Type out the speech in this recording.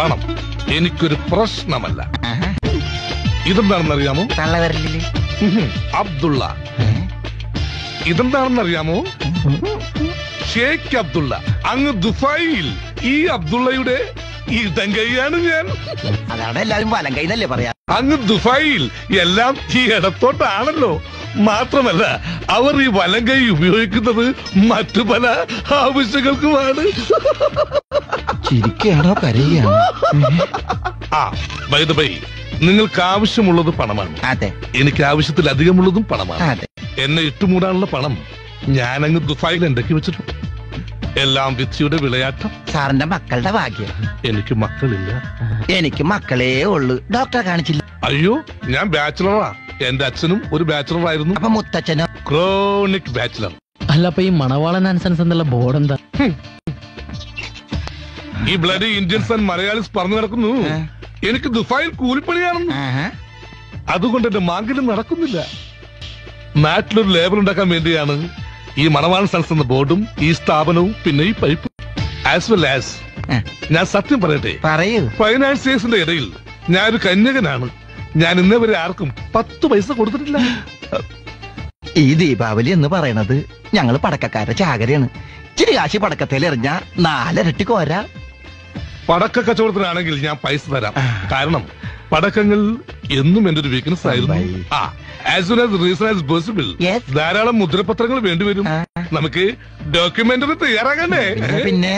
പണം എനിക്കൊരു പ്രശ്നമല്ല. ഇതെന്താണെന്നറിയാമോ? തള്ളവരലിൽ? ഉഹും, അബ്ദുള്ള. ഇതെന്താണെന്നറിയാമോ? ഷേഖ് അബ്ദുള്ള. അങ്ങ് ദുഫായിൽ ഈ അബ്ദുള്ളയുടെ ഇടങ്കൈയാണ് ഞാൻ. അതാണ് എല്ലാരും വലം കൈന്നല്ലേ പറയാ. അങ്ങ് ദുഫായിൽ എല്ലാം ഈ ഇടത്തോട്ടാണല്ലോ. മാത്രമല്ല അവർ ഈ വലങ്കൈ ഉപയോഗിക്കുന്നത് മറ്റു പല ആവശ്യങ്ങൾക്കുമാണ്. ചിരിക്കുകയാണോ കരയുകയാണോ ആ ബൈ ബൈ നിങ്ങൾക്ക് ആവശ്യമുള്ളത് പണമാണ്. അതെ. എനിക്ക് ആവശ്യത്തിലധികമുള്ളതും പണമാണ്. അതെ. എന്നെ ഇട്ടുമൂടാനുള്ള പണം ഞാൻ അങ്ങ് ദുഫായിൽ എന്തൊക്കെ വെച്ചിട്ടുണ്ട്? എല്ലാം വിധിയുടെ വിളയാട്ടം. സാറിന്റെ മക്കളുടെ ഭാഗ്യം. എനിക്ക് മക്കളില്ല. എനിക്ക് മക്കളേ ഉള്ളു. ഡോക്ടറെ കാണിച്ചില്ല. അയ്യോ ഞാൻ ബാച്ചിലറാ. എന്റെ അച്ഛനും ഒരു ബാച്ചിലർ ആയിരുന്നു അപ്പൊ മുത്തച്ഛനോ? Chronic bachelor. അല്ല അപ്പൊ ഈ മണവാളൻ ആൻസൻസ് എന്നുള്ള ബോർഡ് എന്താ? ഈ ബ്ലഡ് ഇന്ത്യൻസ് ആൻഡ് മലയാളീസ് പറഞ്ഞു നടക്കുന്നു. എനിക്ക് ദുബായിൽ കൂലിപ്പണിയാണെന്ന്. അതുകൊണ്ട് എന്റെ മാങ്കിലും നടക്കുന്നില്ല. നാട്ടിലൊരു ലേബർ ഉണ്ടാക്കാൻ വേണ്ടിയാണ് ഈ മണവാളൻ സൺസ് എന്ന ബോർഡും ഈ സ്ഥാപനവും പിന്നെ ഈ പൈപ്പ്. ആസ് വെൽ ആസ് ഞാൻ സത്യം പറയട്ടെ. പറയൂ. ഫൈനാൻസിയേഴ്സിന്റെ ഇടയിൽ ഒരു കന്യകനാണ്. ഞാൻ ഇന്നേ വരെ ആർക്കും പത്ത് പൈസ കൊടുത്തിട്ടില്ല. ഈ ദീപാവലി എന്ന് പറയണത് ഞങ്ങൾ പടക്കക്കാരുടെ ചാകരയാണ്. ഇച്ചിരി കാശി പടക്കത്തിൽ എറിഞ്ഞ നാലരട്ടി കോരാ പടക്ക കച്ചവടത്തിനാണെങ്കിൽ ഞാൻ പൈസ തരാം. കാരണം പടക്കങ്ങൾ എന്നും എന്റെ ഒരു വീക്ക്നെസ് ആയിരുന്നു. ആ as soon as reason as possible ധാരാളം മുദ്രപത്രങ്ങൾ വേണ്ടിവരും നമുക്ക് ഡോക്യുമെന്ററി തയ്യാറാകണ്ടേ? പിന്നെ പിന്നെ.